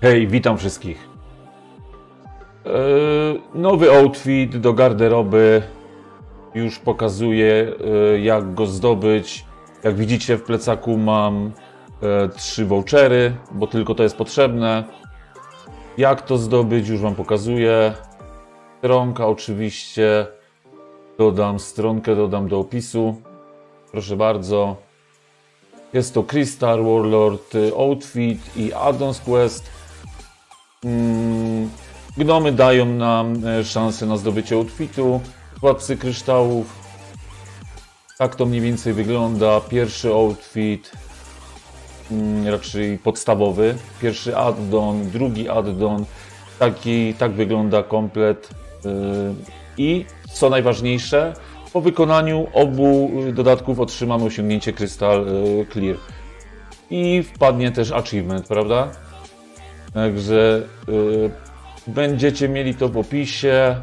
Hej, witam wszystkich. Eee, nowy outfit do garderoby. Już pokazuję, e, jak go zdobyć. Jak widzicie, w plecaku mam e, trzy vouchery, bo tylko to jest potrzebne. Jak to zdobyć, już Wam pokazuję. Stronka oczywiście. Dodam stronkę, dodam do opisu. Proszę bardzo. Jest to Crystal Warlord y, Outfit i Addons Quest. Mm, Gnomy dają nam e, szansę na zdobycie outfitu. Władcy kryształów. Tak to mniej więcej wygląda. Pierwszy outfit, mm, raczej podstawowy. Pierwszy addon, drugi addon. Taki, tak wygląda komplet. Y, I co najważniejsze, po wykonaniu obu dodatków otrzymamy osiągnięcie Crystal y, Clear. I wpadnie też achievement, prawda? Także y, będziecie mieli to w opisie.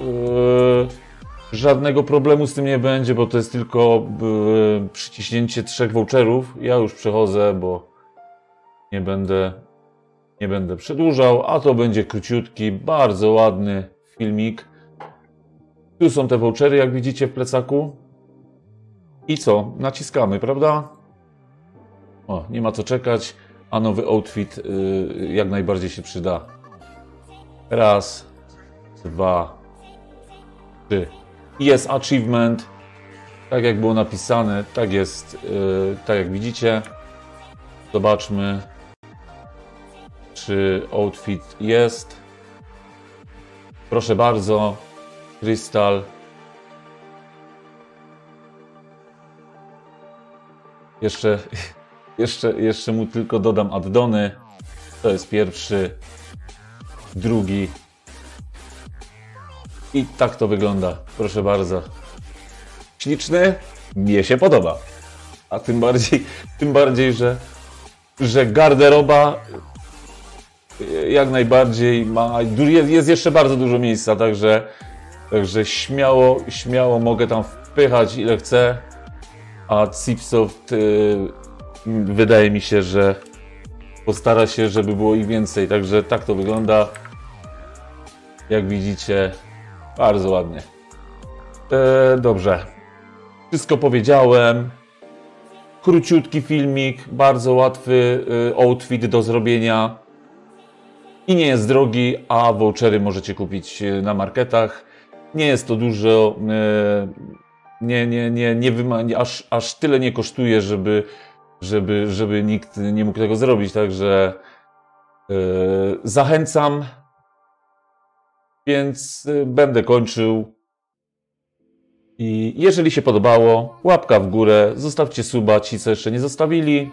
Y, żadnego problemu z tym nie będzie, bo to jest tylko y, przyciśnięcie trzech voucherów. Ja już przechodzę, bo nie będę, nie będę przedłużał, a to będzie króciutki, bardzo ładny filmik. Tu są te vouchery, jak widzicie w plecaku. I co? Naciskamy, prawda? O, nie ma co czekać, a nowy outfit y, jak najbardziej się przyda. Raz, dwa, trzy. Jest achievement. Tak jak było napisane, tak jest, y, tak jak widzicie. Zobaczmy, czy outfit jest. Proszę bardzo, Krystal. Jeszcze, jeszcze, jeszcze mu tylko dodam addony. To jest pierwszy, drugi. I tak to wygląda. Proszę bardzo. Śliczny? Mnie się podoba. A tym bardziej, tym bardziej, że, że garderoba jak najbardziej ma. Jest jeszcze bardzo dużo miejsca, także, także śmiało, śmiało mogę tam wpychać ile chcę. A Cipsoft y, wydaje mi się, że postara się, żeby było ich więcej. Także tak to wygląda. Jak widzicie, bardzo ładnie. E, dobrze. Wszystko powiedziałem. Króciutki filmik, bardzo łatwy y, outfit do zrobienia. I nie jest drogi, a vouchery możecie kupić y, na marketach. Nie jest to dużo. Nie, nie, nie, nie wyma- aż, aż tyle nie kosztuje, żeby, żeby, żeby nikt nie mógł tego zrobić. Także y, zachęcam. Więc y, będę kończył. I jeżeli się podobało, łapka w górę, zostawcie suba ci, co jeszcze nie zostawili.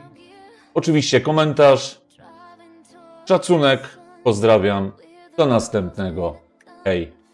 Oczywiście komentarz, szacunek, pozdrawiam, do następnego. Hej.